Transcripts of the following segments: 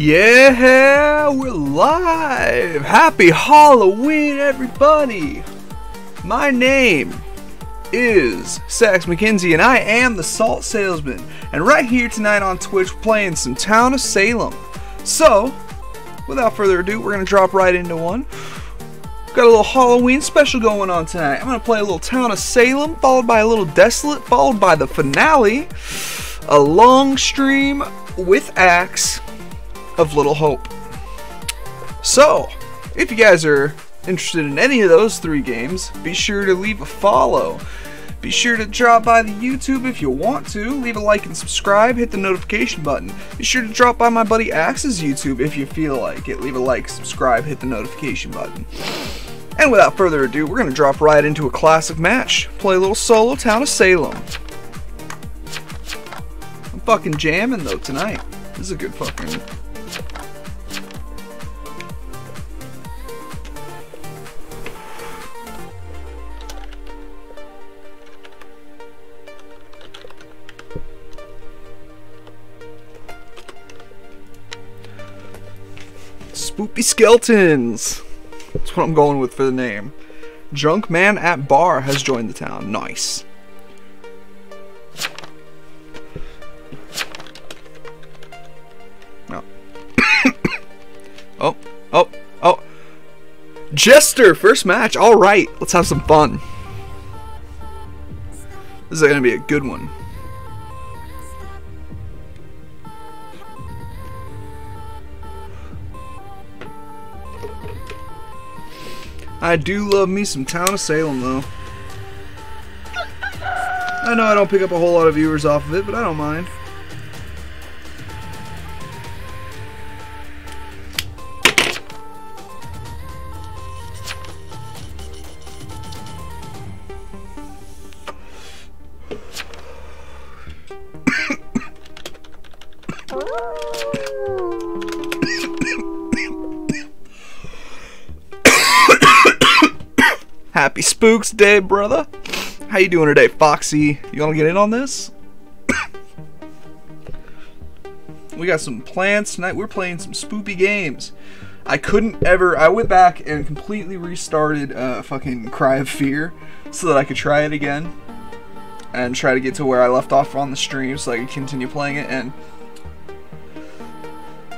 Yeah, we're live! Happy Halloween, everybody! My name is Sax McKenzie, and I am the Salt Salesman. And right here tonight on Twitch, playing some Town of Salem. So, without further ado, we're going to drop right into one. Got a little Halloween special going on tonight. I'm going to play a little Town of Salem, followed by a little Desolate, followed by the finale, a long stream with Axe of Little Hope. So, if you guys are interested in any of those three games, be sure to leave a follow. Be sure to drop by the YouTube if you want to. Leave a like and subscribe. Hit the notification button. Be sure to drop by my buddy Axe's YouTube if you feel like it. Leave a like, subscribe, hit the notification button. And without further ado, we're going to drop right into a classic match. Play a little solo Town of Salem. I'm fucking jamming though tonight. This is a good fucking Skeletons. That's what I'm going with for the name. Drunk Man at Bar has joined the town. Nice. Oh. oh, oh, oh. Jester, first match. All right, let's have some fun. This is going to be a good one. I do love me some Town of Salem, though. I know I don't pick up a whole lot of viewers off of it, but I don't mind. Spooks Day, brother. How you doing today, Foxy? You want to get in on this? we got some plans tonight. We're playing some spoopy games. I couldn't ever. I went back and completely restarted uh, fucking Cry of Fear so that I could try it again and try to get to where I left off on the stream so I could continue playing it and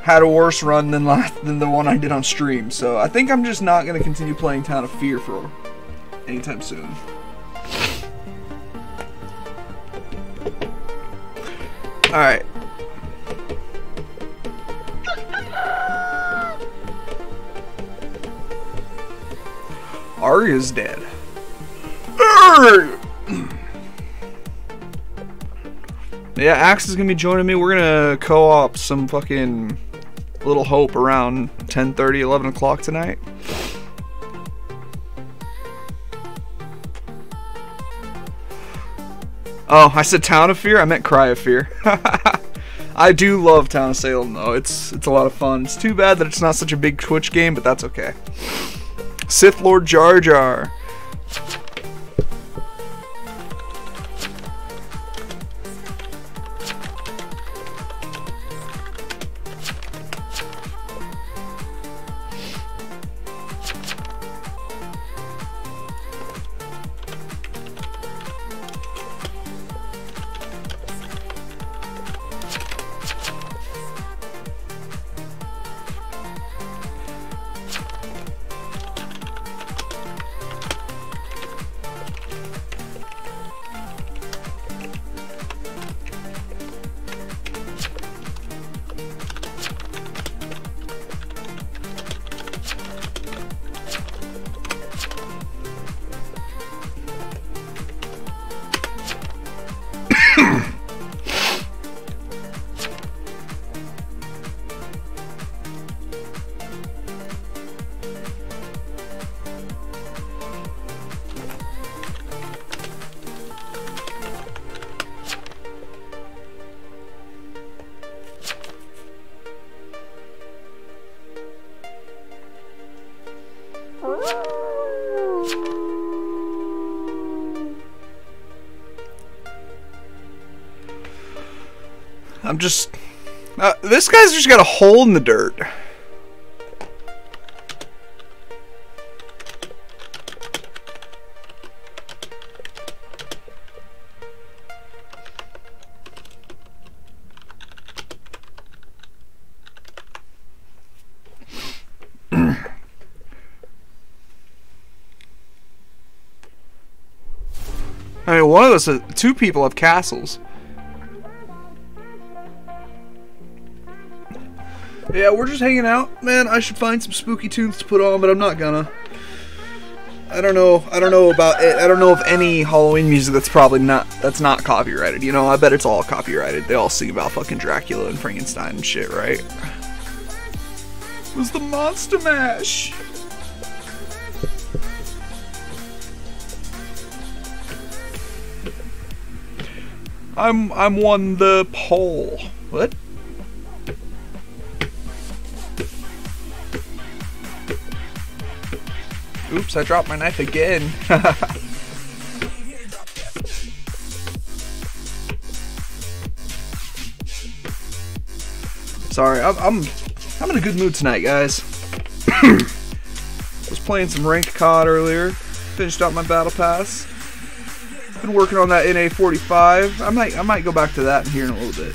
had a worse run than last than the one I did on stream. So I think I'm just not gonna continue playing Town of Fear for anytime soon. Alright. Arya's dead. Yeah, Axe is gonna be joining me. We're gonna co-op some fucking Little Hope around 10 30, 11 o'clock tonight. Oh, I said Town of Fear? I meant Cry of Fear. I do love Town of Salem though. It's it's a lot of fun. It's too bad that it's not such a big Twitch game, but that's okay. Sith Lord Jar Jar. I'm just Uh, this guy's just got a hole in the dirt. I mean, one of us, uh, two people have castles. Yeah, we're just hanging out. Man, I should find some spooky tunes to put on, but I'm not gonna. I don't know. I don't know about it. I don't know of any Halloween music that's probably not that's not copyrighted. You know, I bet it's all copyrighted. They all sing about fucking Dracula and Frankenstein and shit, right? It was the Monster Mash. I'm I'm one the pole. Oops, I dropped my knife again. Sorry, I'm, I'm I'm in a good mood tonight, guys. Was playing some ranked COD earlier. Finished up my battle pass. Been working on that NA45. I might I might go back to that here in a little bit.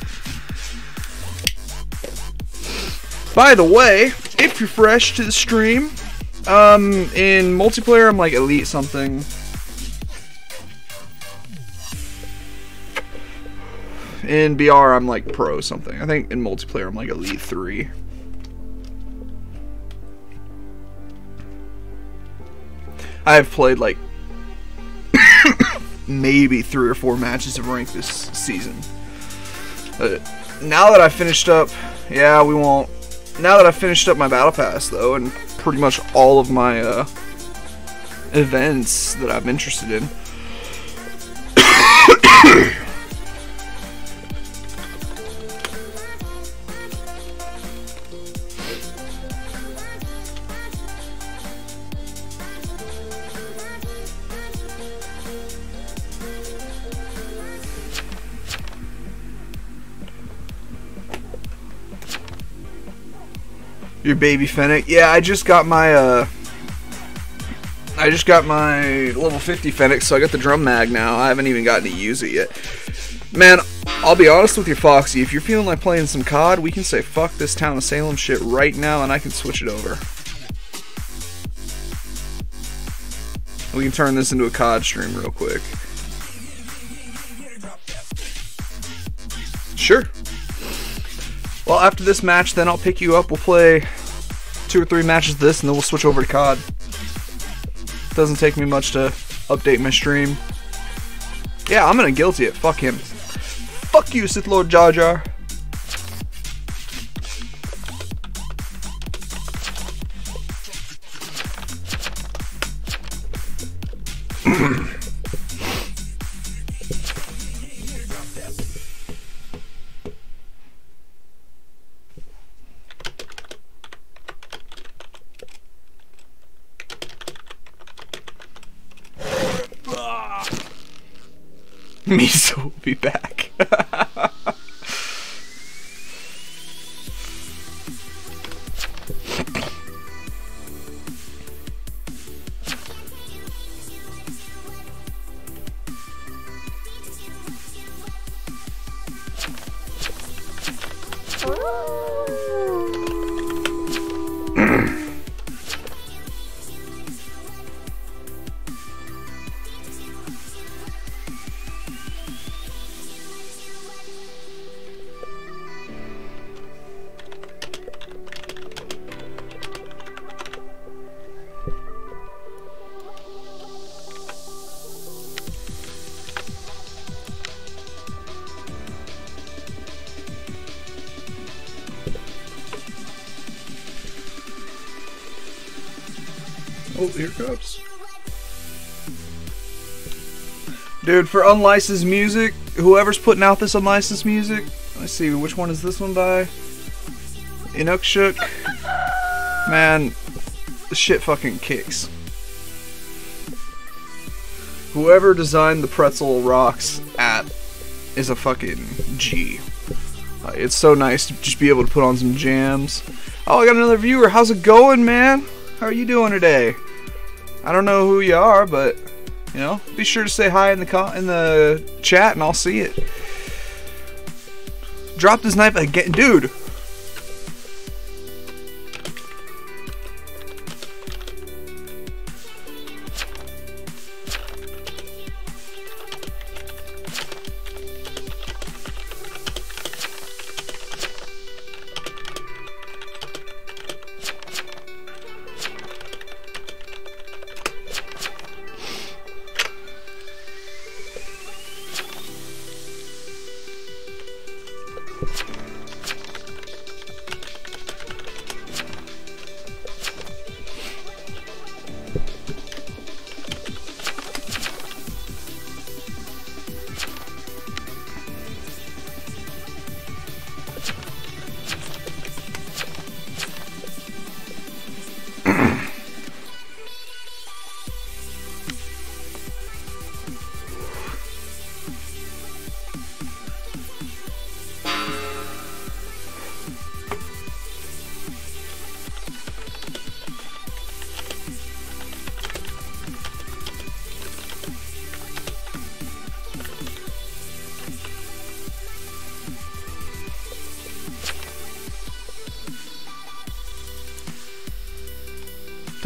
By the way, if you're fresh to the stream, um, in multiplayer I'm like elite something. In BR I'm like pro something. I think in multiplayer I'm like elite 3. I've played like maybe three or four matches of rank this season. Uh, now that I finished up, yeah, we won't. Now that I finished up my battle pass though, and pretty much all of my uh, events that I'm interested in. Your baby Fennec. Yeah, I just got my uh I just got my level 50 Fennec, so I got the drum mag now. I haven't even gotten to use it yet. Man, I'll be honest with you, Foxy. If you're feeling like playing some COD, we can say fuck this town of Salem shit right now, and I can switch it over. We can turn this into a COD stream real quick. Sure. Well, after this match, then I'll pick you up. We'll play two or three matches this, and then we'll switch over to COD. Doesn't take me much to update my stream. Yeah, I'm gonna guilty it. Fuck him. Fuck you, Sith Lord Jar Jar. Oh, here comes. Dude, for unlicensed music, whoever's putting out this unlicensed music, let's see, which one is this one by? Inukshuk. Man, the shit fucking kicks. Whoever designed the pretzel rocks app is a fucking G. Uh, it's so nice to just be able to put on some jams. Oh, I got another viewer. How's it going, man? How are you doing today? I don't know who you are, but you know, be sure to say hi in the in the chat, and I'll see it. Drop this knife again, dude.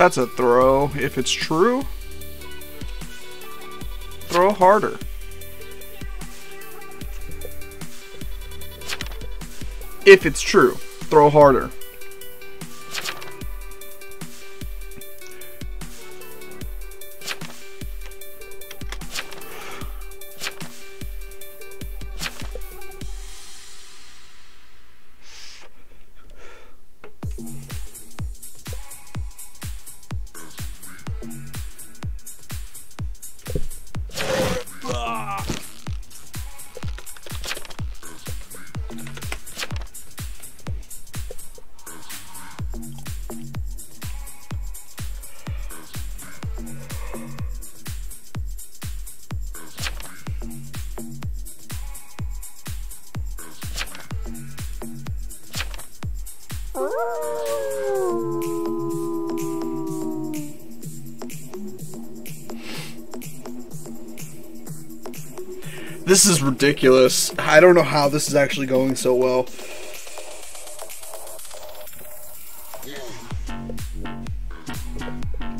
That's a throw. If it's true, throw harder. If it's true, throw harder. This is ridiculous. I don't know how this is actually going so well.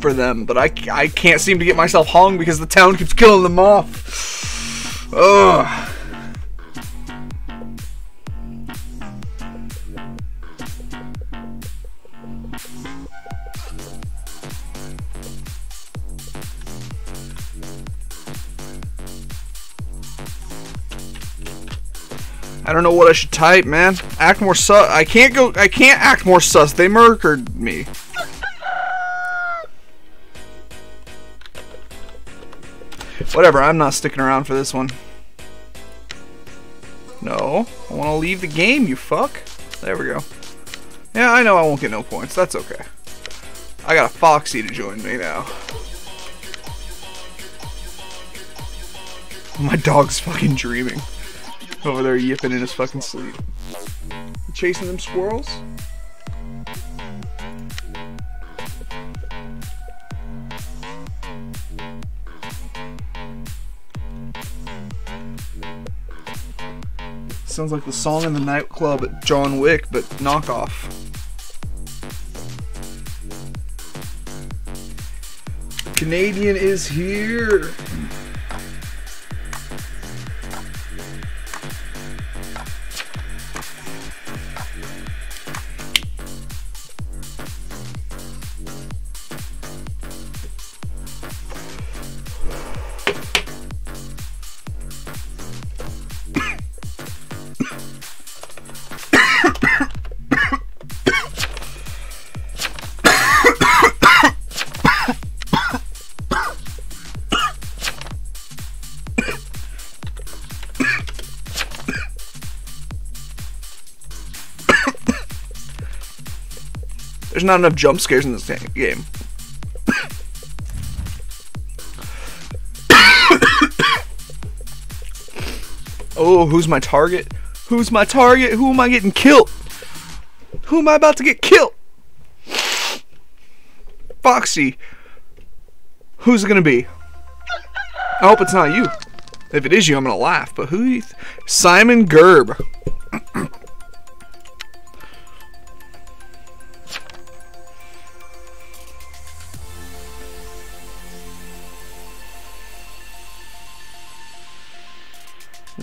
For them, but I, I can't seem to get myself hung because the town keeps killing them off. I should type, man. Act more sus. I can't go. I can't act more sus. They murdered me. Whatever. I'm not sticking around for this one. No. I want to leave the game, you fuck. There we go. Yeah, I know I won't get no points. That's okay. I got a Foxy to join me now. My dog's fucking dreaming. Over there yipping in his fucking sleep. Chasing them squirrels? Sounds like the song in the nightclub at John Wick, but knockoff. Canadian is here. There's not enough jump scares in this game. oh, who's my target? Who's my target? Who am I getting killed? Who am I about to get killed? Foxy. Who's it gonna be? I hope it's not you. If it is you, I'm gonna laugh. But who? Simon Gerb.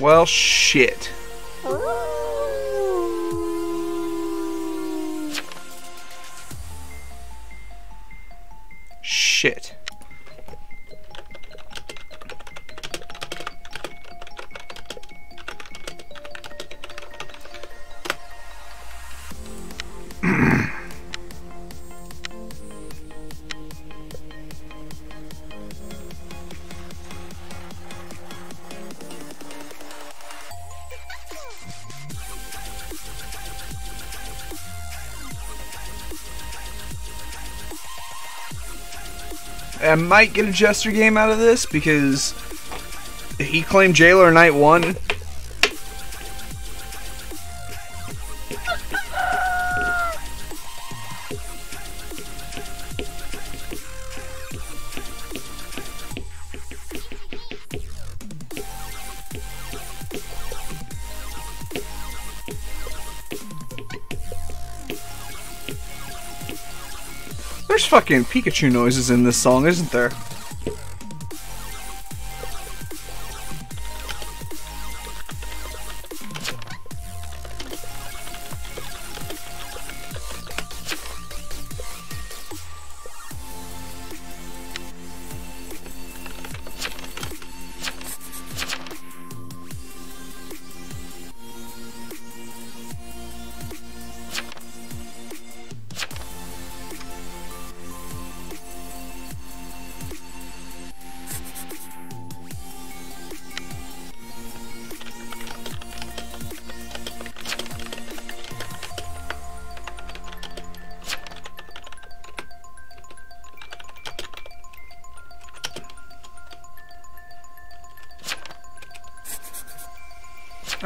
Well, shit. Might get a Jester game out of this because he claimed Jailer Night 1. Fucking Pikachu noises in this song, isn't there?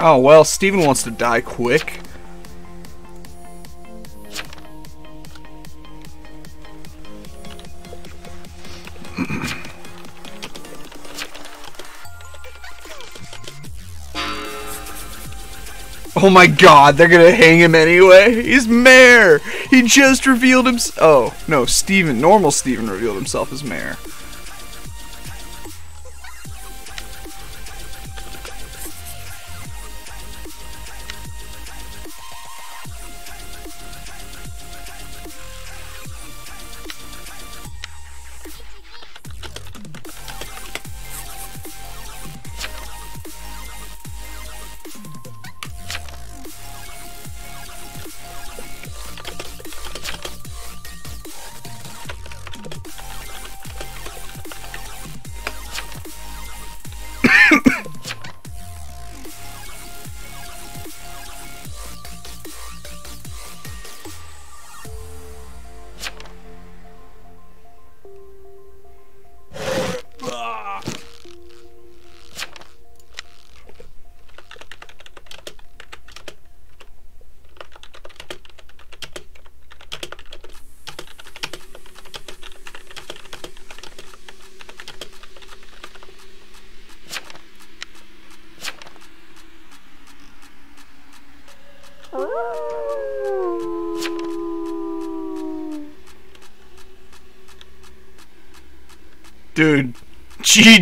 Oh, well, Steven wants to die quick. Oh my god, they're gonna hang him anyway? He's mayor! He just revealed himself. Oh, no, Steven, normal Steven revealed himself as mayor.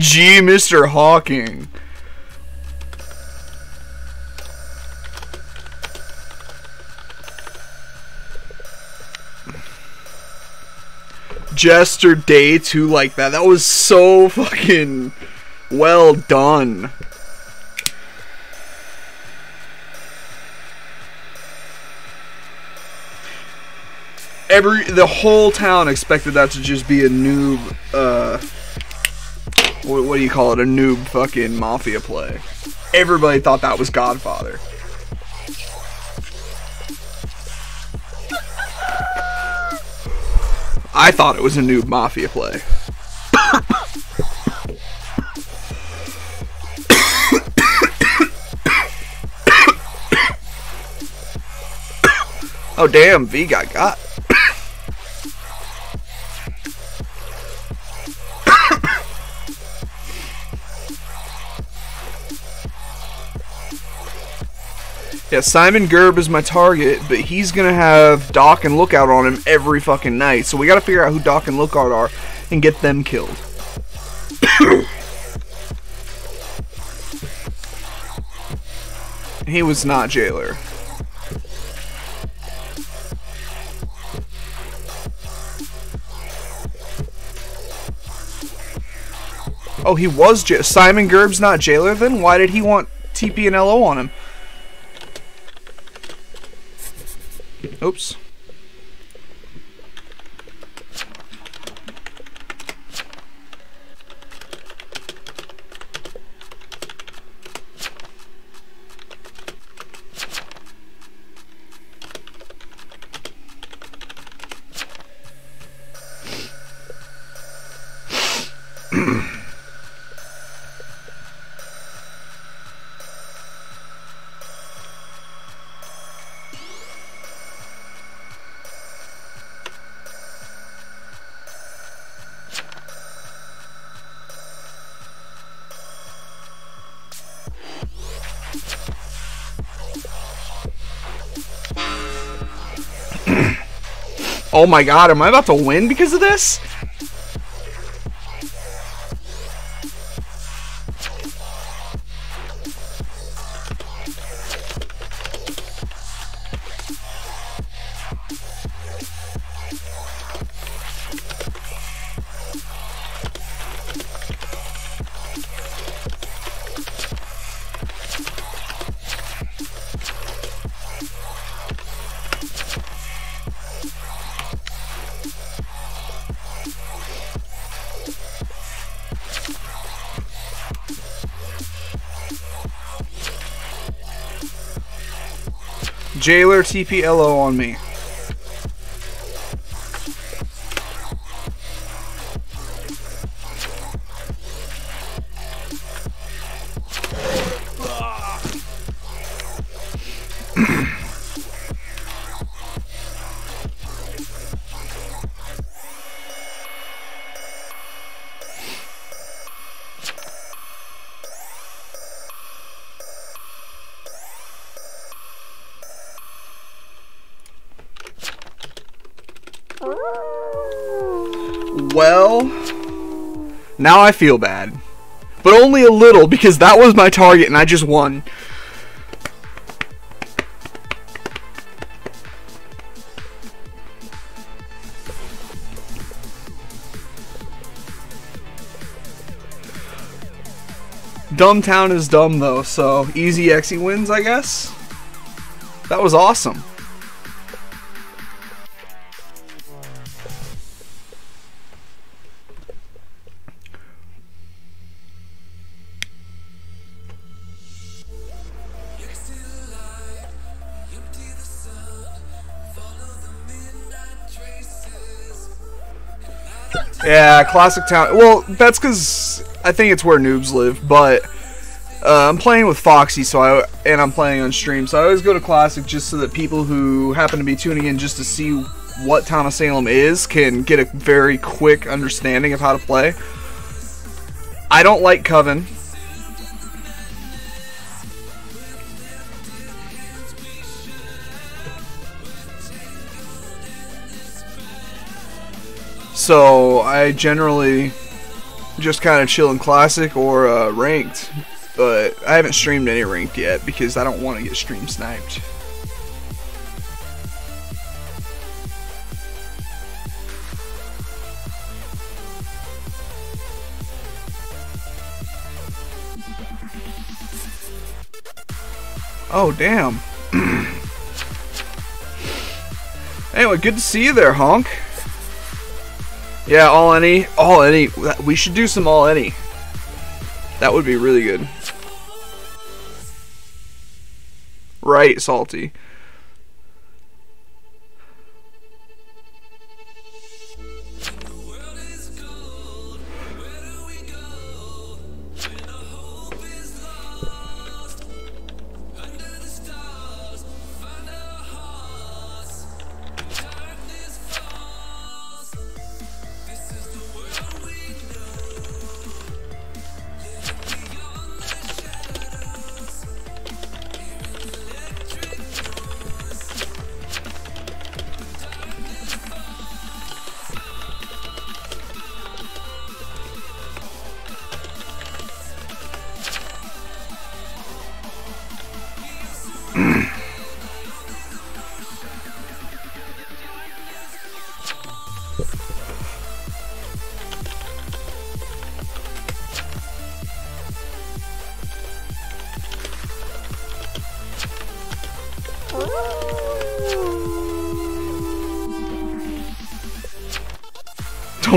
GG, Mr. Hawking. Jester Day 2 like that. That was so fucking well done. Every the whole town expected that to just be a noob uh what do you call it, a noob fucking mafia play. Everybody thought that was Godfather. I thought it was a noob mafia play. oh damn, V got got. Yeah, Simon Gerb is my target, but he's gonna have Doc and Lookout on him every fucking night. So we gotta figure out who Doc and Lookout are and get them killed. he was not Jailer. Oh, he was Simon Gerb's not Jailer then? Why did he want TP and LO on him? Oops. Oh my god, am I about to win because of this? Jailer TPLO on me. Ah. Well, now I feel bad. But only a little because that was my target and I just won. Dumbtown is dumb though, so easy Exy wins, I guess. That was awesome. Yeah, Classic Town. Well, that's because I think it's where noobs live, but uh, I'm playing with Foxy, so I and I'm playing on stream, so I always go to Classic just so that people who happen to be tuning in just to see what Town of Salem is can get a very quick understanding of how to play. I don't like Coven. So I generally just kind of chill in classic or uh, ranked, but I haven't streamed any ranked yet because I don't want to get stream sniped. Oh, damn. anyway, good to see you there, Honk. Yeah, all any, all any. We should do some all any. That would be really good. Right, salty.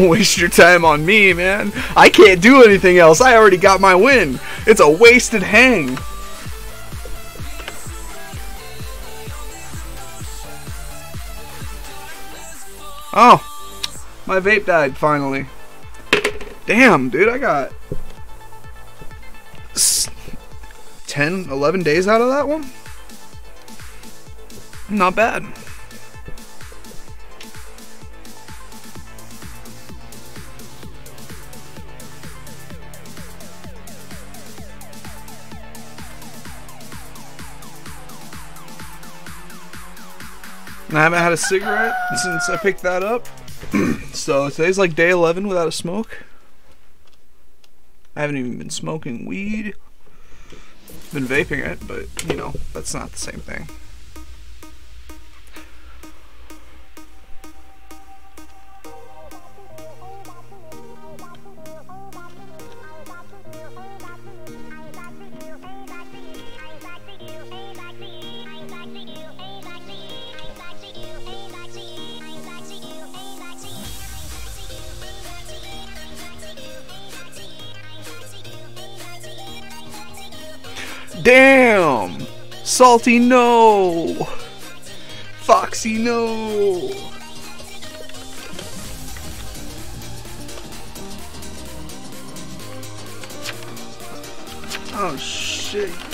Don't waste your time on me, man. I can't do anything else. I already got my win. It's a wasted hang. Oh, my vape died finally. Damn, dude, I got 10, 11 days out of that one. Not bad. I haven't had a cigarette since I picked that up. so today's like day 11 without a smoke. I haven't even been smoking weed. Been vaping it, but you know, that's not the same thing. Salty, no! Foxy, no! Oh, shit.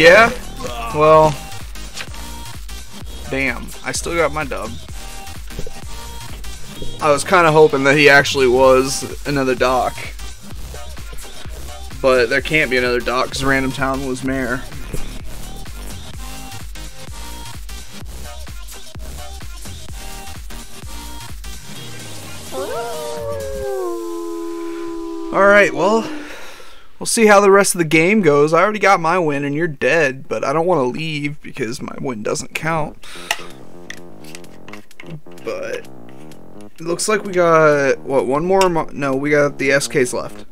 Yeah? Well, damn. I still got my dub. I was kind of hoping that he actually was another Doc. But there can't be another Doc because Random Town was mayor. See how the rest of the game goes. I already got my win and you're dead, but I don't want to leave because my win doesn't count. But it looks like we got, what, one more? No, we got the SKs left.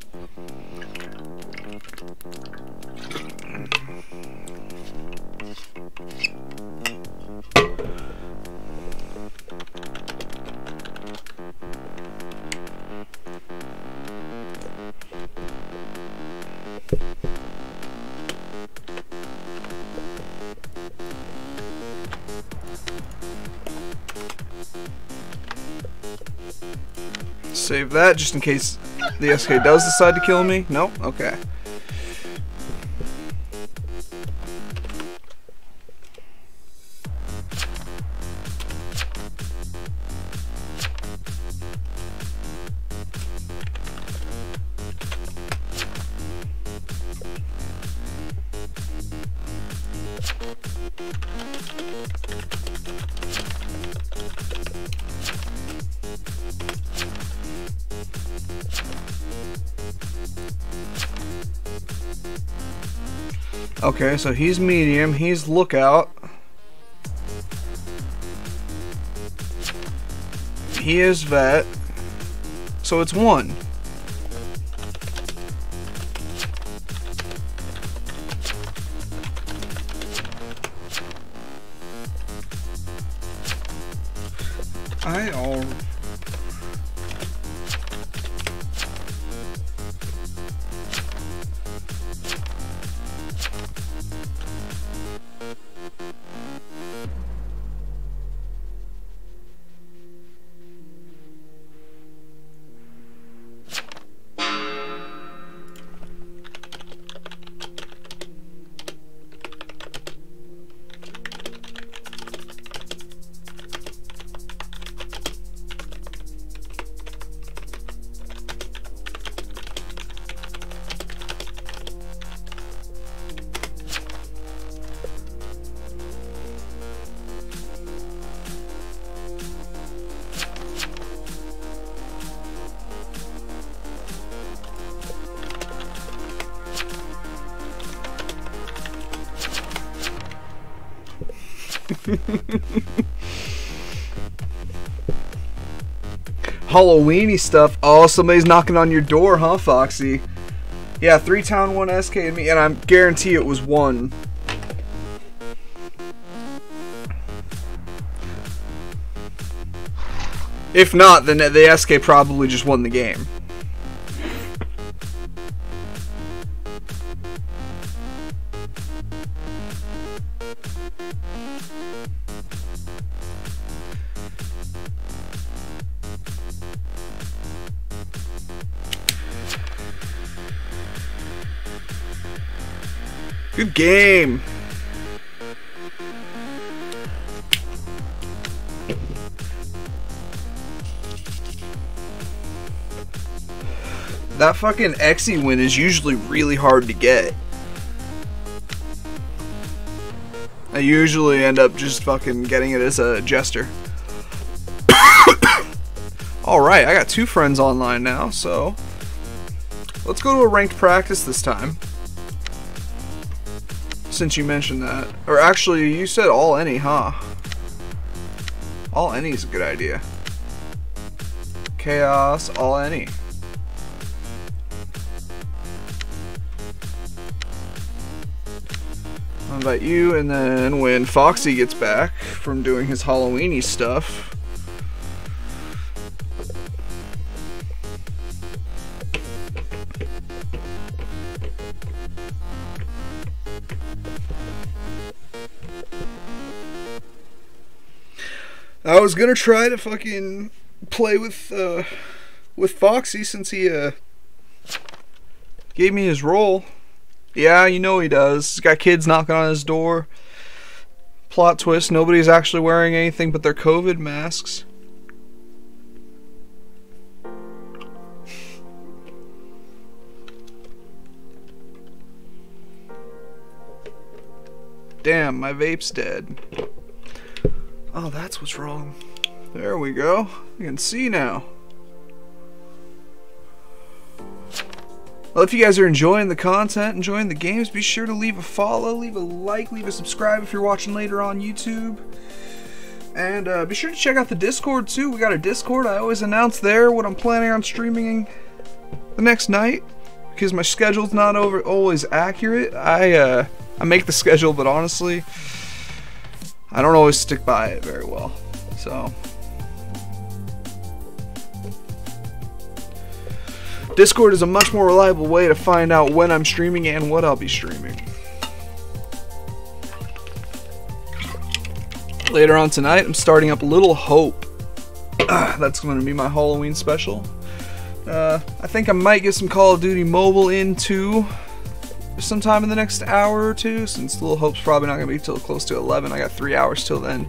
That just in case the SK does decide to kill me. No? Okay. Okay, so he's medium, he's lookout. He is vet. So it's one. Halloweeny stuff. Oh, somebody's knocking on your door, huh, Foxy? Yeah, three town, one SK, and me, and I guarantee it was one. If not, then the SK probably just won the game. That fucking Exy win is usually really hard to get. I usually end up just fucking getting it as a jester. Alright, I got two friends online now, so let's go to a ranked practice this time since you mentioned that. Or actually, you said all any, huh? All any is a good idea. Chaos, all any. I'll invite you, and then when Foxy gets back from doing his Halloweeny stuff, I was gonna try to fucking play with uh, with Foxy since he uh, gave me his role. Yeah, you know he does. He's got kids knocking on his door. Plot twist: nobody's actually wearing anything but their COVID masks. Damn, my vape's dead. Oh, that's what's wrong. There we go. You can see now. Well, if you guys are enjoying the content, enjoying the games, be sure to leave a follow, leave a like, leave a subscribe if you're watching later on YouTube. And uh, be sure to check out the Discord too. We got a Discord. I always announce there what I'm planning on streaming the next night because my schedule's not over always accurate. I uh, I make the schedule, but honestly, I don't always stick by it very well. So. Discord is a much more reliable way to find out when I'm streaming and what I'll be streaming. Later on tonight, I'm starting up Little Hope. that's going to be my Halloween special. Uh, I think I might get some Call of Duty Mobile in too sometime in the next hour or two, since Little Hope's probably not going to be till close to 11. I got three hours till then.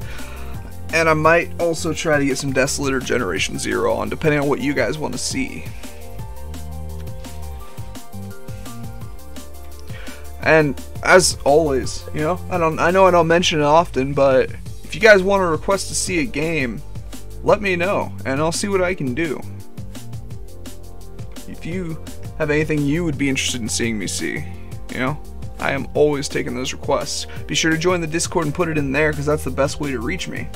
And I might also try to get some Desolate or Generation Zero on, depending on what you guys want to see. And as always, you know, I don't I know I don't mention it often, but if you guys want to request to see a game, let me know and I'll see what I can do. If you have anything you would be interested in seeing me see, you know? I am always taking those requests. Be sure to join the Discord and put it in there because that's the best way to reach me.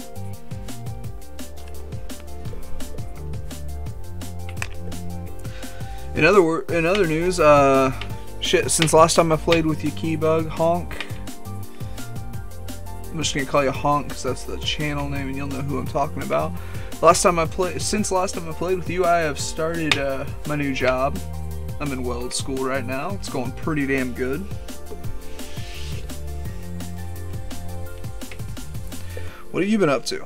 In other wor- in other news, uh, shit. Since last time I played with you, Keybug Honk. I'm just gonna call you Honk because that's the channel name, and you'll know who I'm talking about. Last time I played, since last time I played with you, I have started uh, my new job. I'm in weld school right now. It's going pretty damn good. What have you been up to?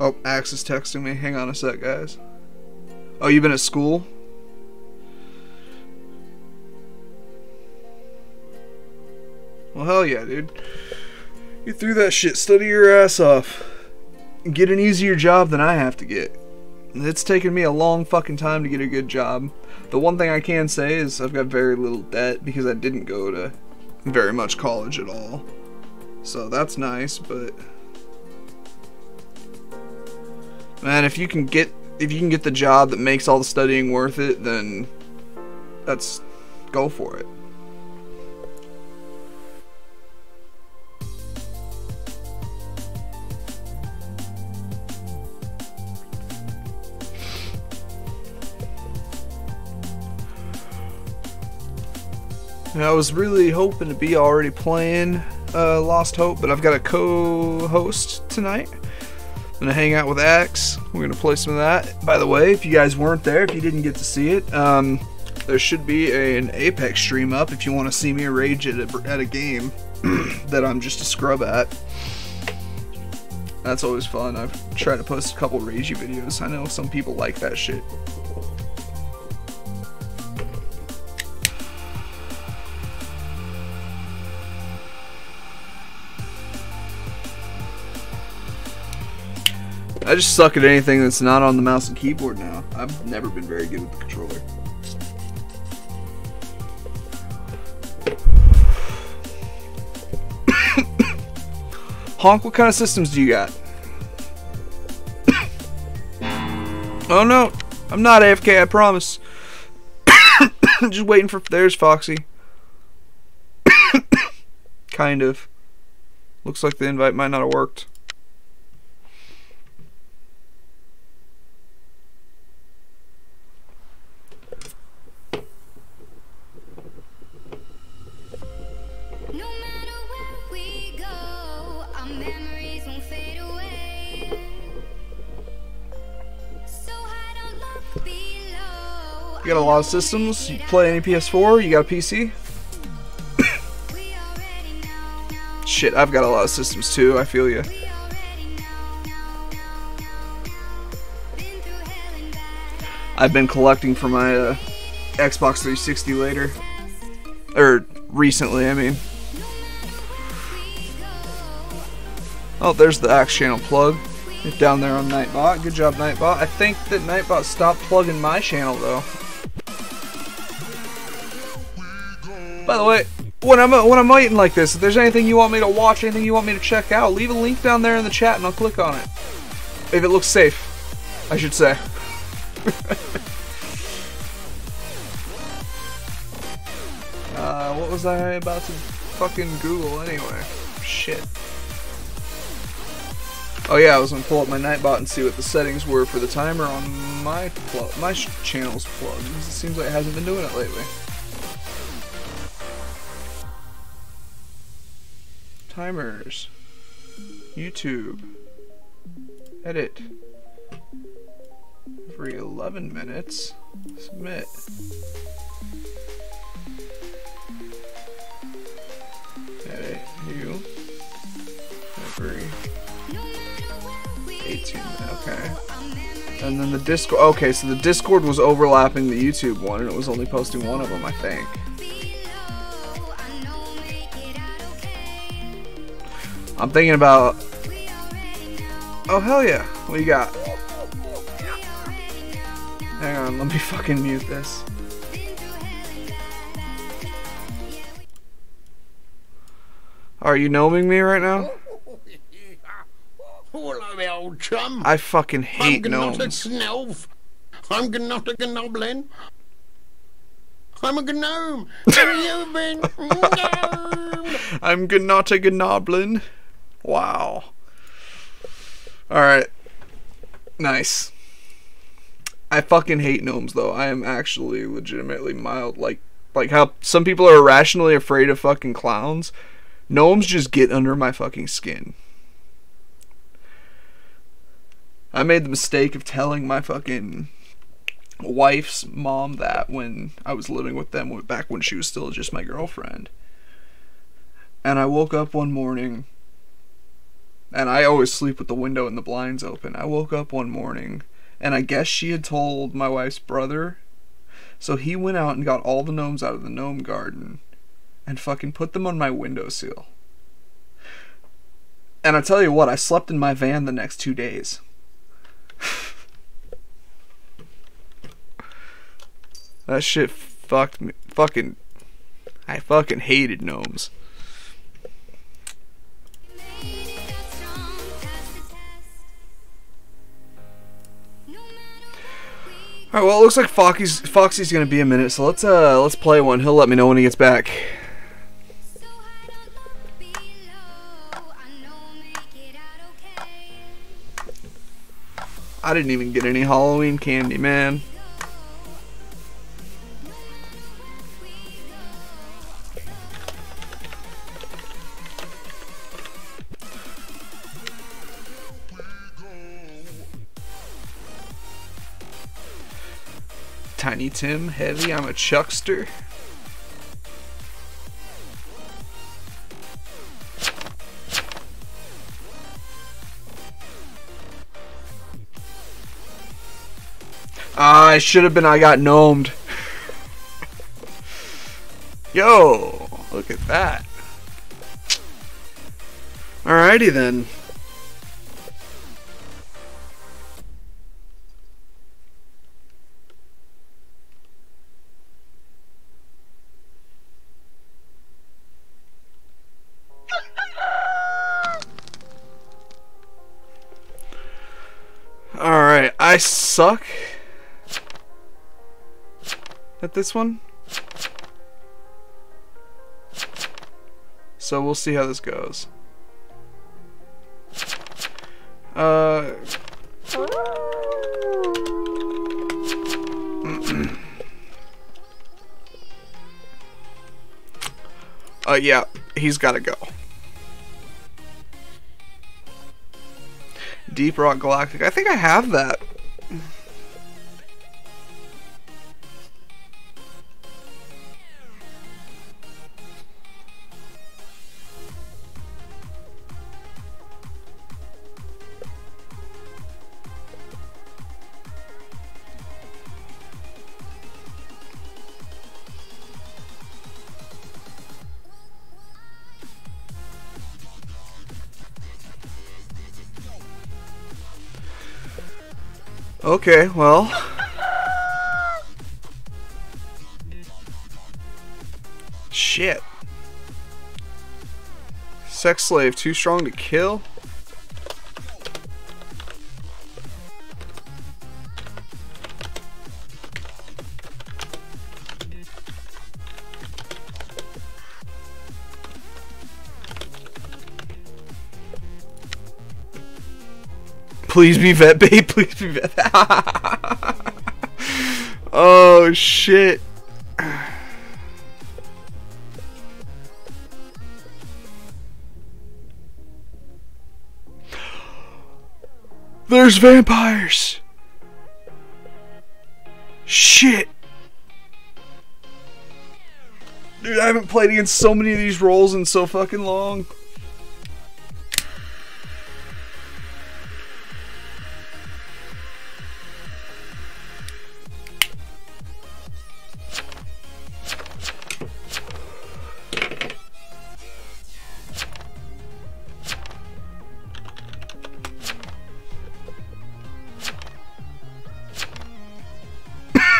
Oh, Axe is texting me. Hang on a sec, guys. Oh, you've been at school? Well, hell yeah, dude. You threw that shit. Study your ass off. Get an easier job than I have to get. It's taken me a long fucking time to get a good job. The one thing I can say is I've got very little debt because I didn't go to very much college at all. So that's nice, but man, if you can get if you can get the job that makes all the studying worth it, then that's go for it. And I was really hoping to be already playing uh, Lost Hope, but I've got a co-host tonight. Gonna hang out with Axe. We're gonna play some of that. By the way, if you guys weren't there, if you didn't get to see it, um, there should be a, an Apex stream up if you want to see me rage at a, at a game that I'm just a scrub at. That's always fun. I've tried to post a couple ragey videos. I know some people like that shit. I just suck at anything that's not on the mouse and keyboard now. I've never been very good with the controller. Honk, what kind of systems do you got? oh no, I'm not AFK, I promise. just waiting for. There's Foxy. kind of. Looks like the invite might not have worked. Lot of systems. You play any PS4? You got a PC? Shit, I've got a lot of systems too. I feel you. I've been collecting for my uh, Xbox 360 later. Or recently, I mean. Oh, there's the Axe channel plug. Down there on Nightbot. Good job, Nightbot. I think that Nightbot stopped plugging my channel, though. By the way, when I'm when I'm waiting like this, if there's anything you want me to watch, anything you want me to check out, leave a link down there in the chat and I'll click on it. If it looks safe, I should say. uh, what was I about to fucking Google anyway? Shit. Oh yeah, I was gonna pull up my Nightbot and see what the settings were for the timer on my my channel's plug. It seems like it hasn't been doing it lately. Timers. YouTube. Edit. Every 11 minutes. Submit. Edit. You. Every 18. Okay. And then the Discord. Okay, so the Discord was overlapping the YouTube one, and it was only posting one of them, I think. I'm thinking about Oh, hell yeah. What you got? Hang on, let me fucking mute this. Are you gnoming me right now? Hello, old chum. I fucking hate I'm gnomes. snelf. I'm not a gnoblin. I'm a gnome. Where you been? Gnome. I'm not a gnoblin. Wow. Alright. Nice. I fucking hate gnomes though. I am actually legitimately mild. Like like how some people are irrationally afraid of fucking clowns. Gnomes just get under my fucking skin. I made the mistake of telling my fucking wife's mom that when I was living with them back when she was still just my girlfriend. And I woke up one morning and I always sleep with the window and the blinds open. I woke up one morning and I guess she had told my wife's brother. So he went out and got all the gnomes out of the gnome garden and fucking put them on my windowsill. And I tell you what, I slept in my van the next two days. that shit fucked me. Fucking. I fucking hated gnomes. Alright, well it looks like Foxy's Foxy's gonna be a minute, so let's uh let's play one. He'll let me know when he gets back. I didn't even get any Halloween candy, man. Tiny Tim, heavy, I'm a chuckster. I should have been, I got gnomed. Yo, look at that. Alrighty then. Suck at this one. So we'll see how this goes. Uh. uh, yeah, he's gotta go. Deep Rock Galactic. I think I have that. Okay, well. Shit. Sex slave, too strong to kill? Please be vet bait. Please be vet. oh shit. There's vampires. Shit. Dude, I haven't played against so many of these roles in so fucking long.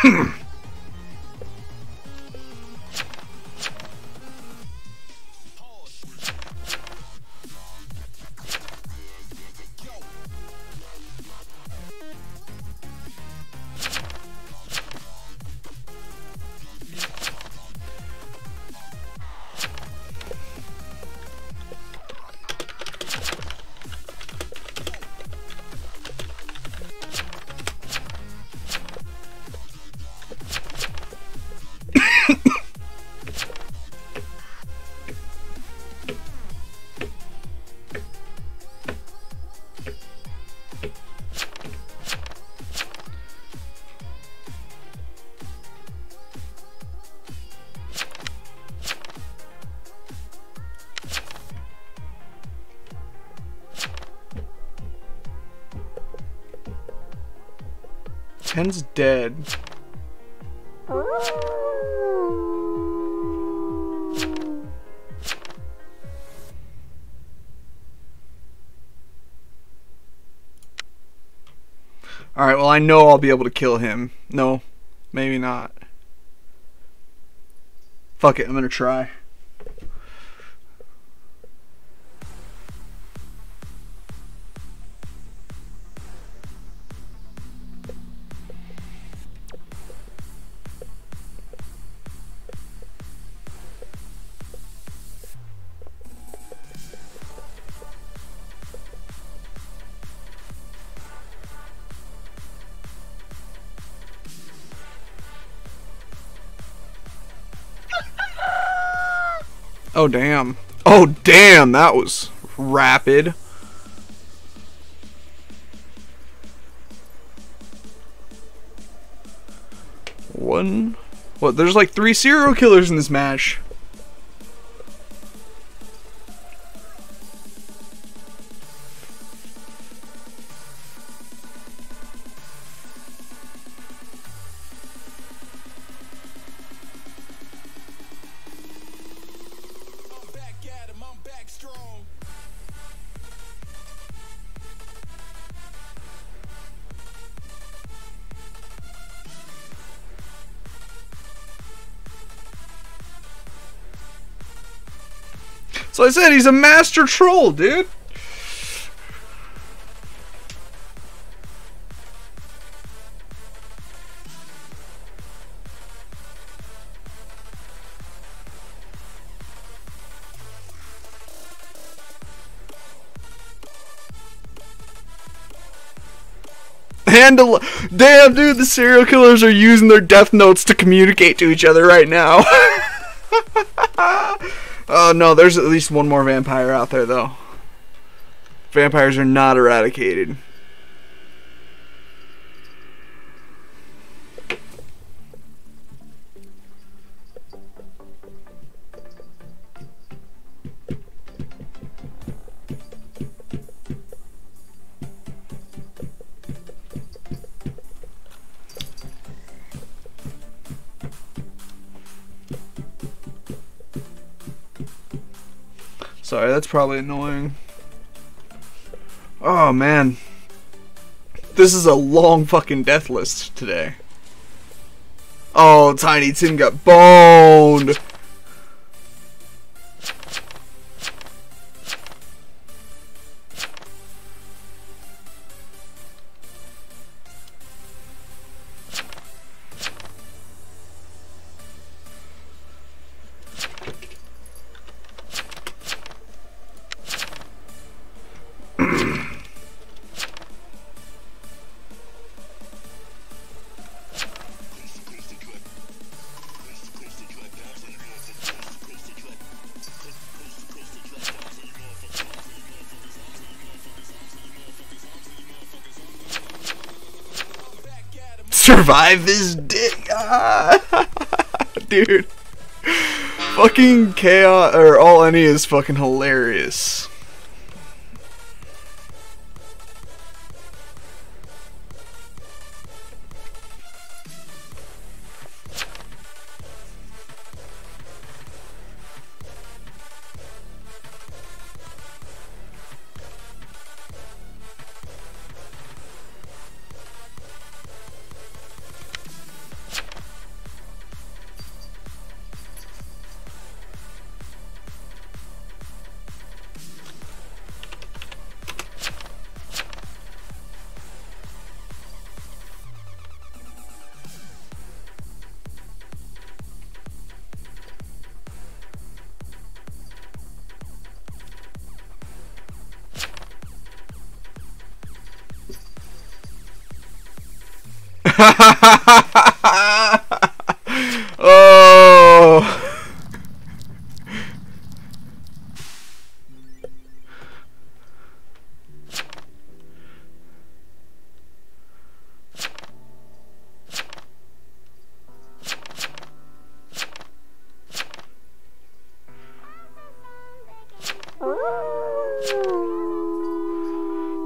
Hmm. Ken's dead. Alright, well I know I'll be able to kill him. No, maybe not. Fuck it, I'm gonna try. Oh damn. Oh damn, that was rapid. One. What? There's like three serial killers in this match. So I said he's a master troll, dude. And a lo- damn, dude, the serial killers are using their death notes to communicate to each other right now. Oh no, there's at least one more vampire out there though. Vampires are not eradicated. Sorry, that's probably annoying. Oh man. This is a long fucking death list today. Oh, Tiny Tim got boned. Survive this dick. Dude. Fucking chaos or all any is fucking hilarious. oh.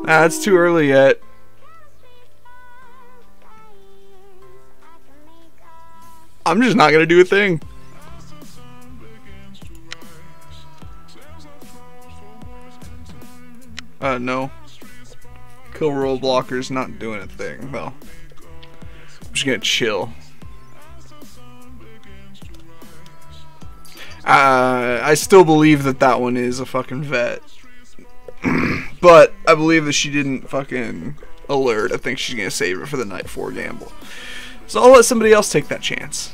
Nah, it's too early yet. I'm just not gonna do a thing. Uh, no. Kill role blockers not doing a thing, though. I'm just gonna chill. Uh, I still believe that that one is a fucking vet. but I believe that she didn't fucking alert. I think she's gonna save it for the night four gamble. So I'll let somebody else take that chance.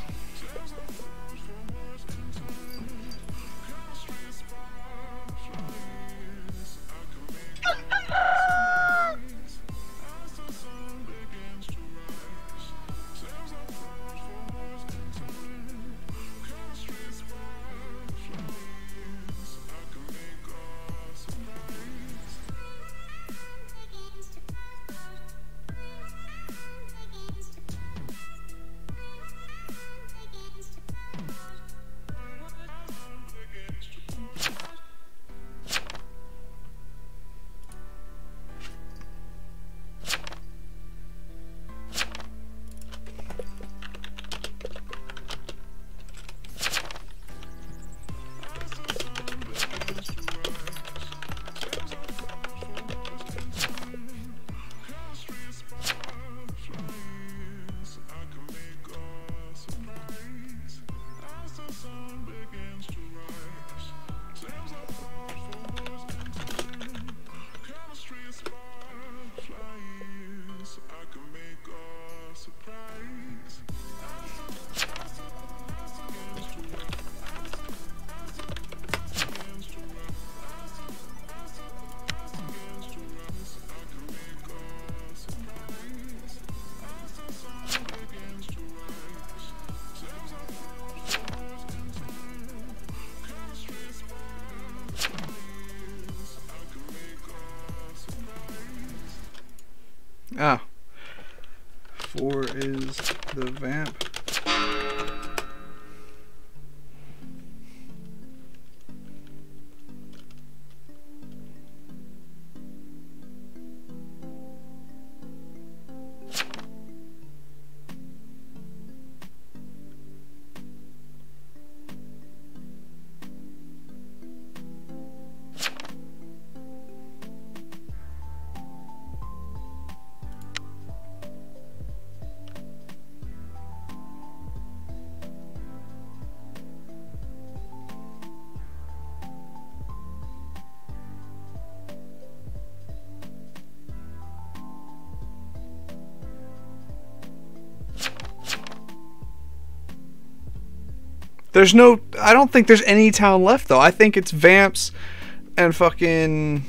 There's no. I don't think there's any town left though. I think it's vamps and fucking.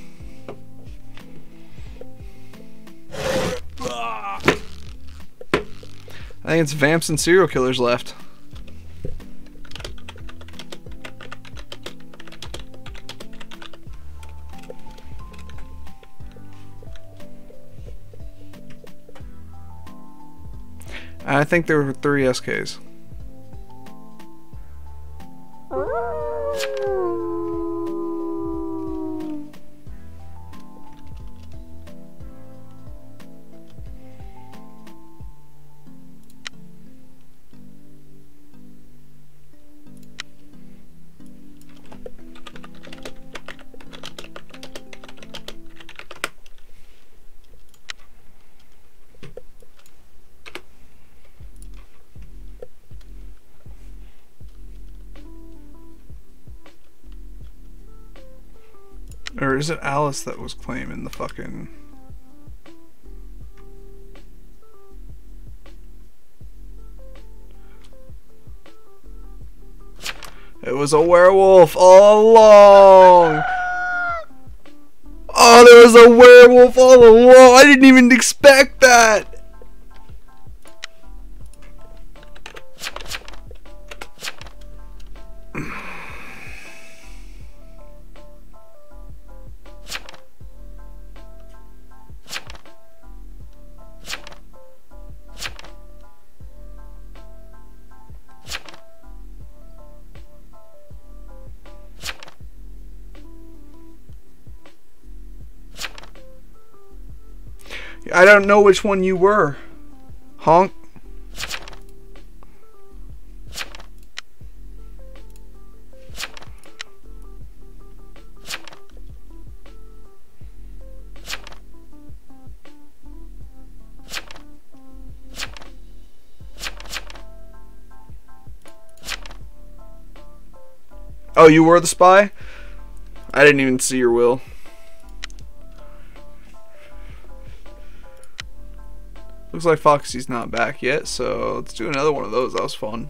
I think it's vamps and serial killers left. I think there were three SKs. Is it Alice that was claiming the fucking. It was a werewolf all along! Oh, there was a werewolf all along! I didn't even expect that! I don't know which one you were. Honk. Oh, you were the spy? I didn't even see your will. Looks like Foxy's not back yet, so let's do another one of those. That was fun.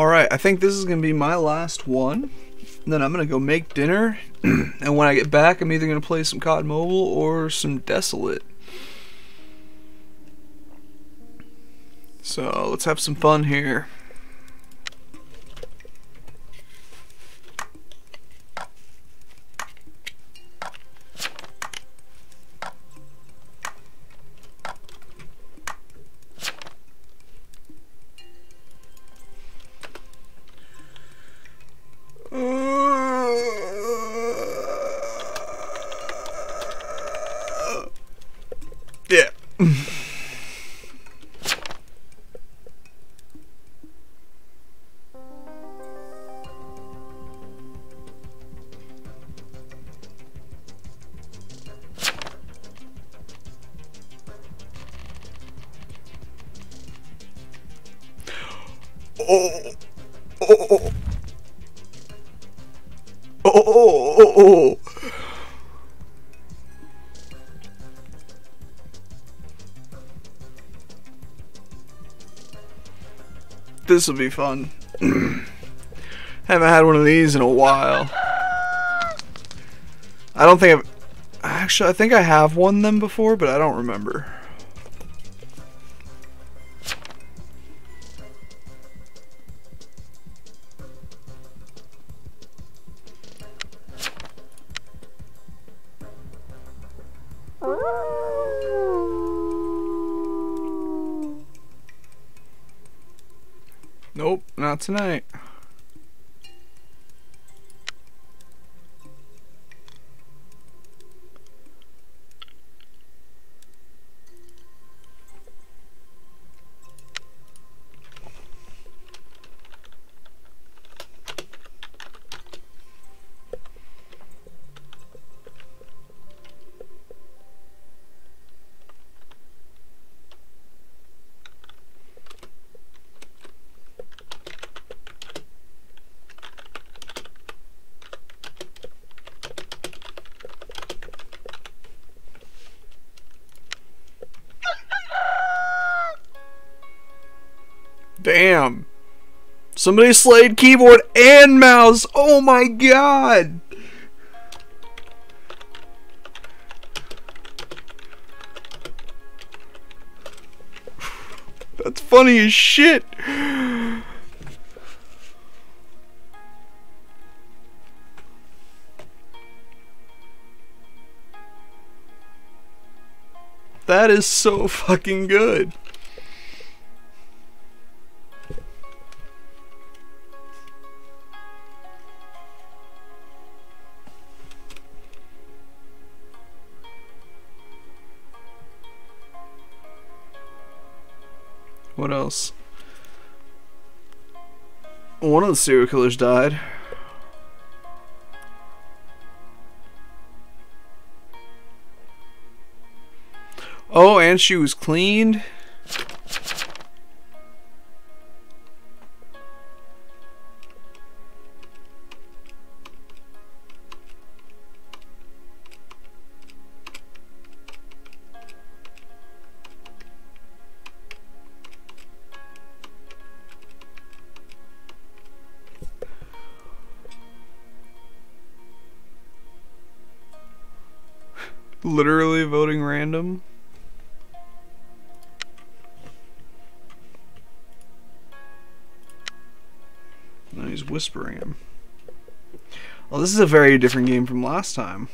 Alright, I think this is to be my last one. And then I'm to go make dinner. and when I get back, I'm either to play some COD Mobile or some Desolate. So let's have some fun here. Oh. Oh. Oh. Oh. Oh. This will be fun. Haven't had one of these in a while. I don't think I've. Actually, I think I have won them before, but I don't remember. Tonight. Damn. Somebody slayed keyboard and mouse. Oh my god. That's funny as shit. That is so fucking good. What else? One of the serial killers died. Oh, and she was cleaned. Random. No, he's whispering him. Well, this is a very different game from last time.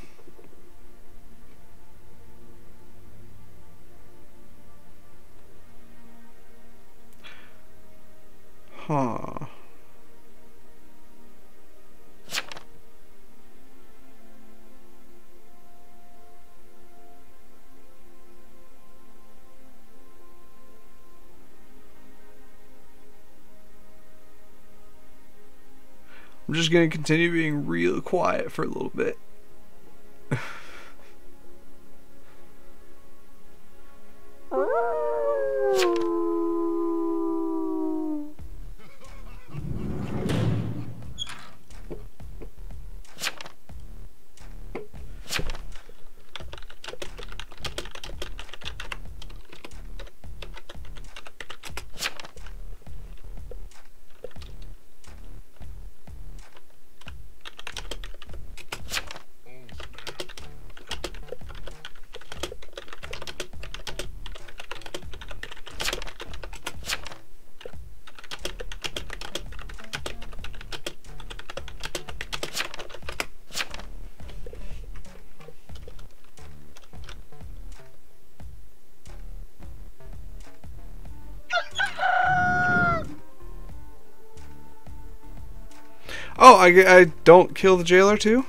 Just gonna continue being real quiet for a little bit. I, I don't kill the jailer too?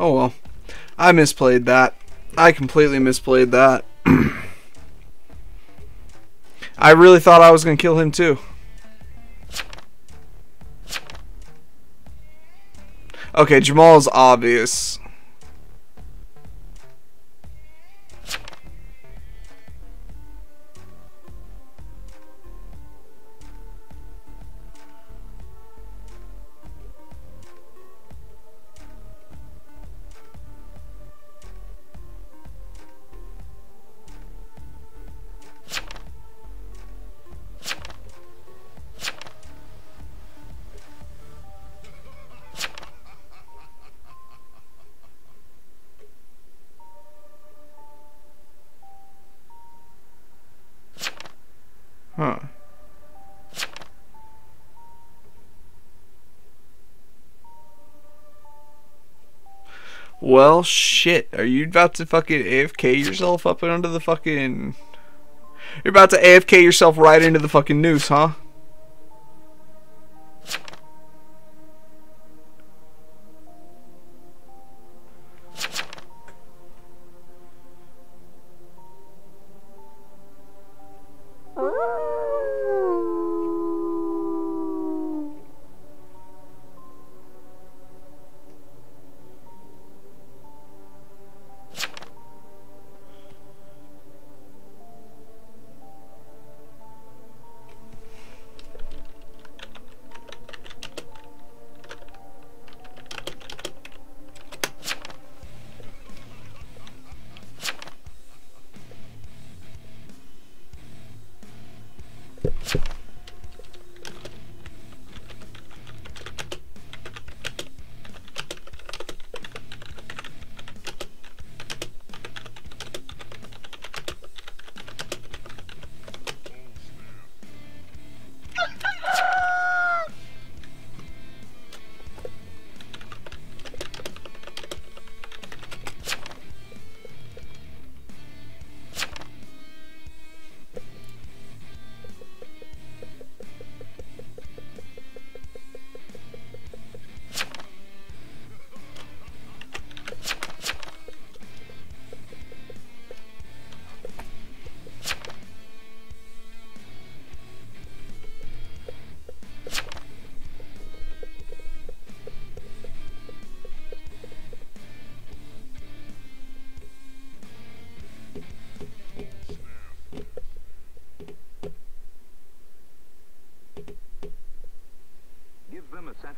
Oh well. I misplayed that. I completely misplayed that. I really thought I was going to kill him too. Okay, Jamal is obvious. Well, shit. Are you about to fucking AFK yourself up and under the fucking. You're about to AFK yourself right into the fucking noose, huh?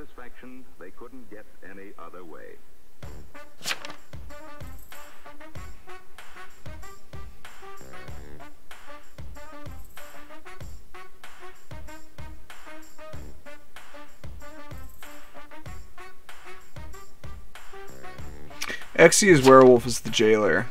Protection they couldn't get any other way. Exy's werewolf is the jailer.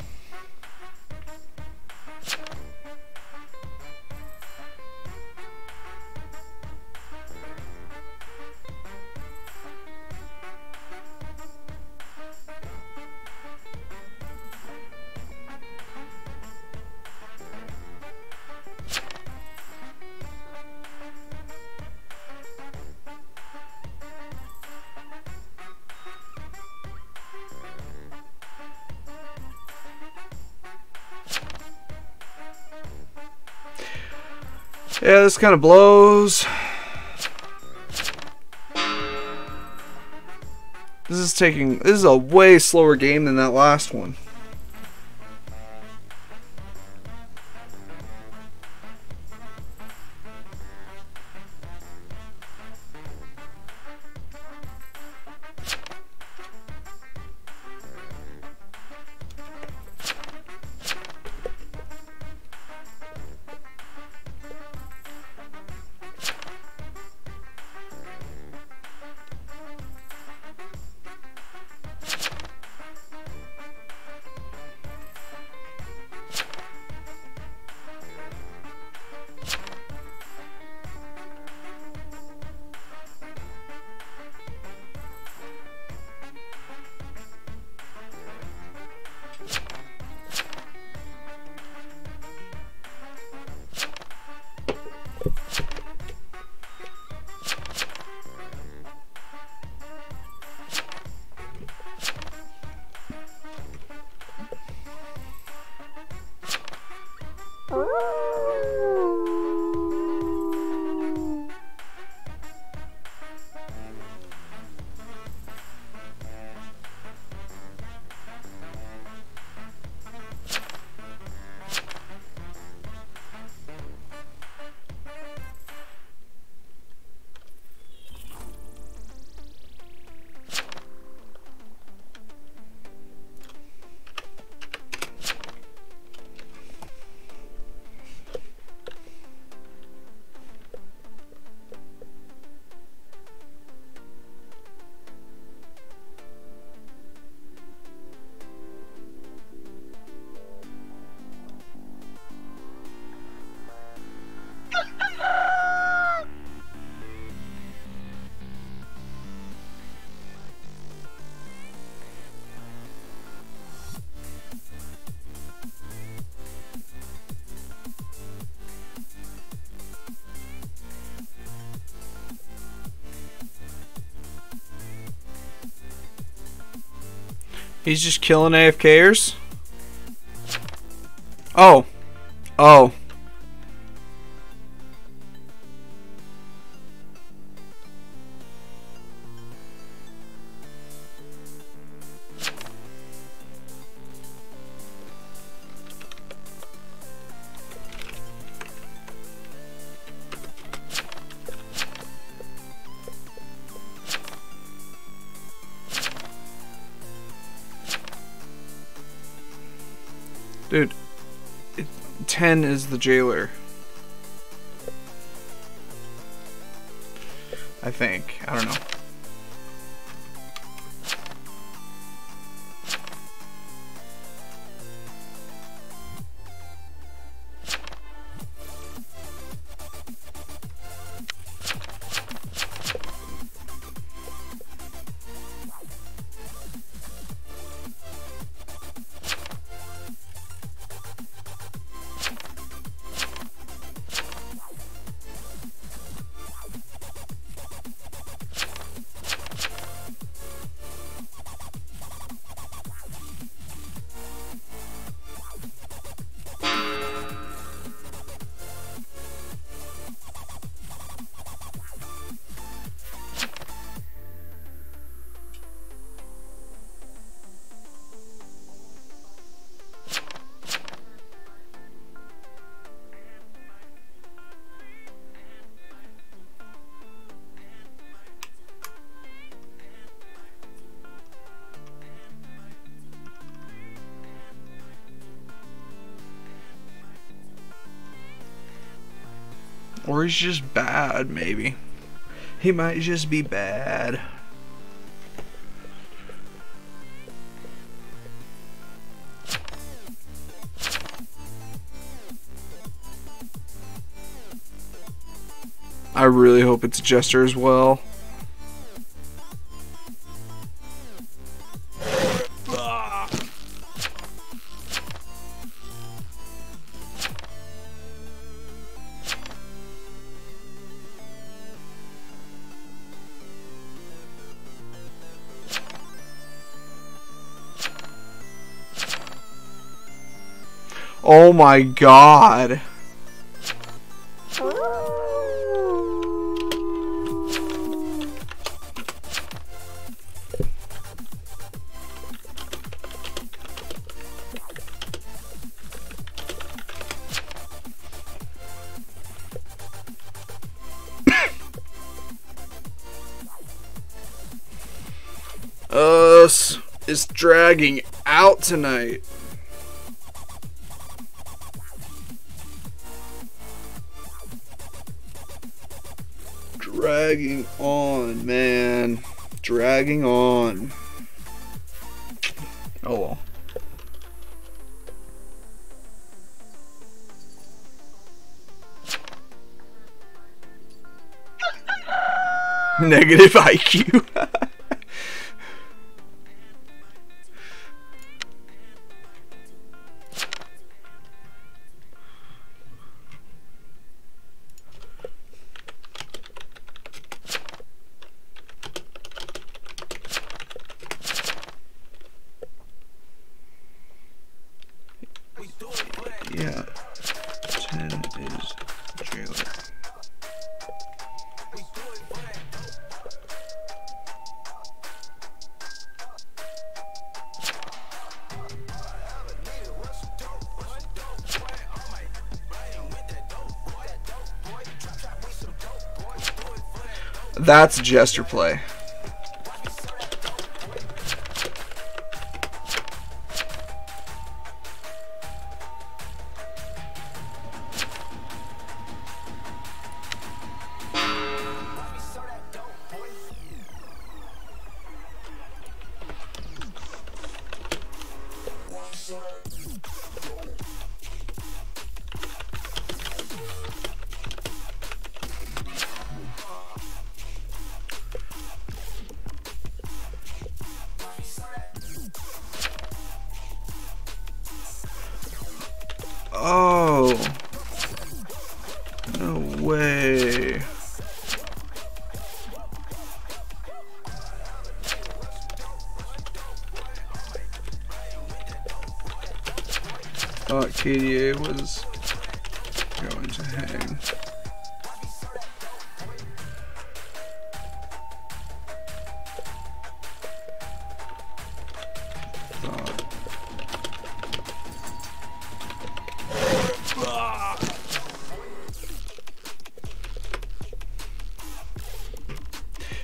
Yeah, this kind of blows. This is taking. This is a way slower game than that last one. He's just killing AFKers? Oh. Oh. 10 is the jailer. I think. I don't know. Or he's just bad, maybe. He might just be bad. I really hope it's Jester as well. My god. Us is dragging out tonight. Dragging on, man. Dragging on. Oh well. Negative IQ. Yeah. 10 is jailer. That's jester play.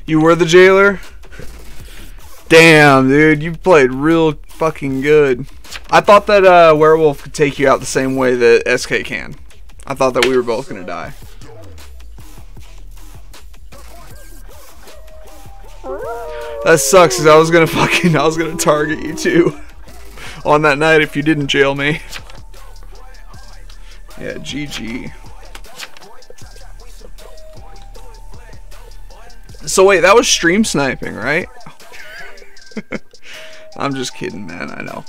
You were the jailer? Damn, dude, you played real fucking good. I thought that uh, Werewolf could take you out the same way that SK can. I thought that we were both gonna die. That sucks, cause I was gonna fucking, I was gonna target you too on that night if you didn't jail me. Yeah, GG. So wait, that was stream sniping, right? I'm just kidding, man. I know.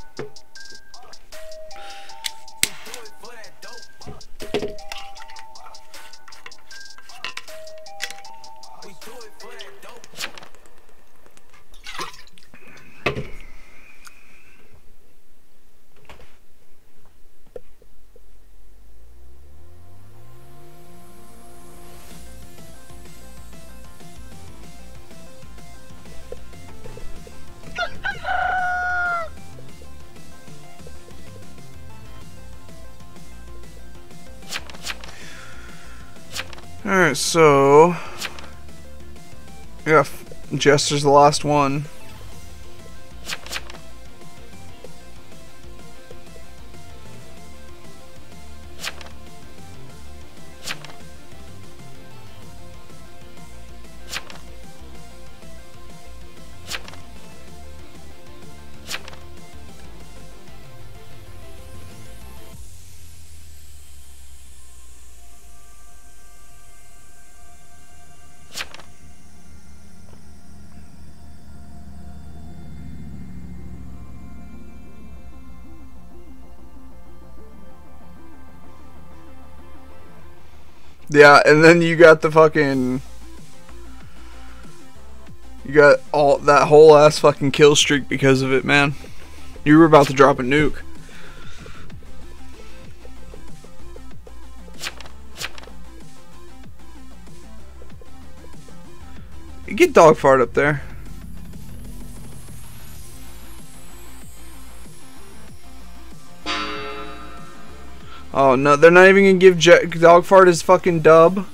Alright, so. Yeah, Jester's the last one. Yeah, and then you got the fucking. You got all that whole ass fucking kill streak because of it, man. You were about to drop a nuke. Get dog fart up there. No, they're not even gonna give Je- dog fart his fucking dub.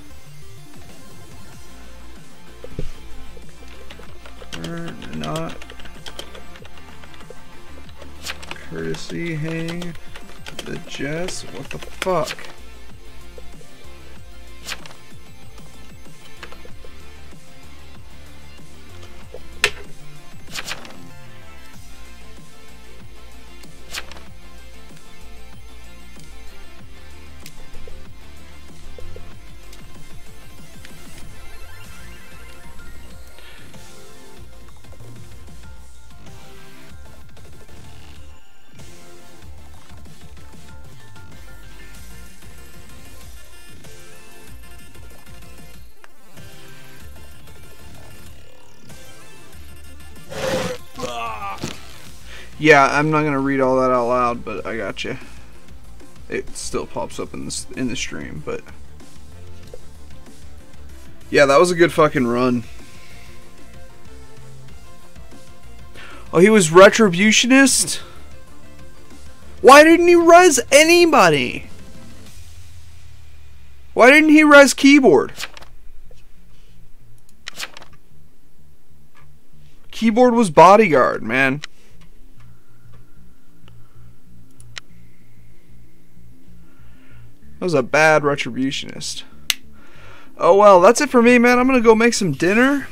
Yeah, I'm not gonna read all that out loud, but I got you. It still pops up in the in the stream, but yeah, that was a good fucking run. Oh, he was retributionist. Why didn't he res anybody? Why didn't he res keyboard? Keyboard was bodyguard, man. Was a bad retributionist. Oh well, that's it for me, man. I'm gonna go make some dinner.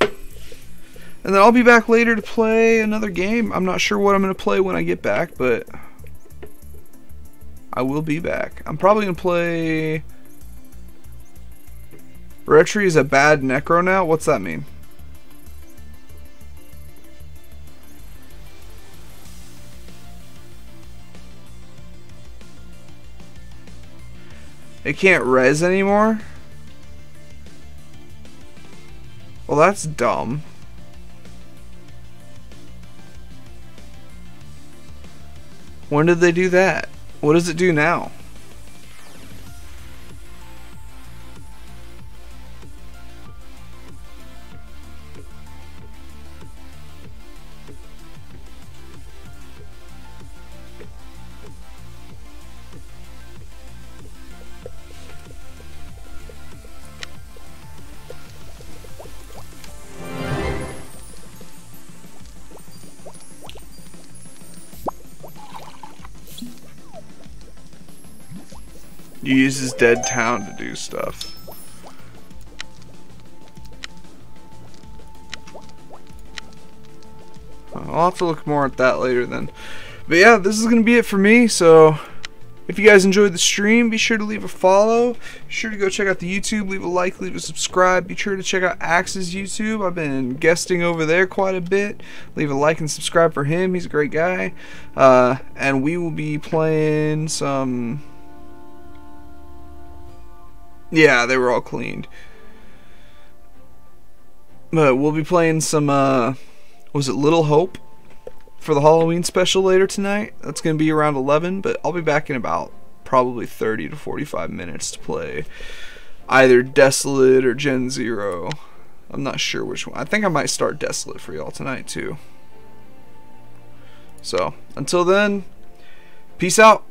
And then I'll be back later to play another game. I'm not sure what I'm gonna play when I get back, but I will be back. I'm probably gonna play Retri is a bad necro now? What's that mean? It can't res anymore? Well, that's dumb. When did they do that? What does it do now? You use his dead town to do stuff. I'll have to look more at that later then. But yeah, this is going to be it for me. So if you guys enjoyed the stream, be sure to leave a follow. Be sure to go check out the YouTube, leave a like, leave a subscribe. Be sure to check out Axe's YouTube. I've been guesting over there quite a bit. Leave a like and subscribe for him. He's a great guy. Uh, and we will be playing some yeah, they were all cleaned. But we'll be playing some, uh, was it Little Hope for the Halloween special later tonight? That's going to be around 11, but I'll be back in about probably 30 to 45 minutes to play either Desolate or Gen Zero. I'm not sure which one. I think I might start Desolate for y'all tonight, too. So, until then, peace out.